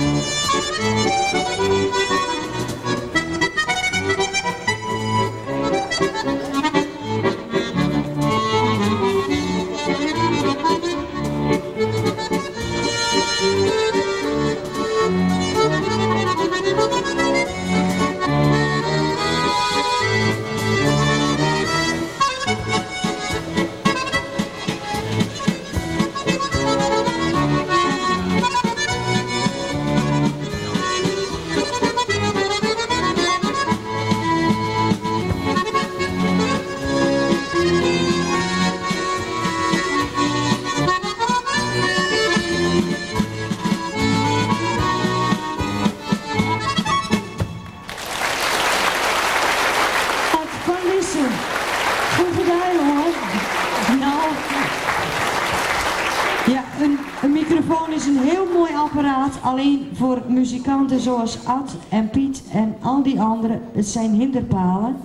Música is een heel mooi apparaat, alleen voor muzikanten zoals Ad en Piet en al die anderen. Het zijn hinderpalen.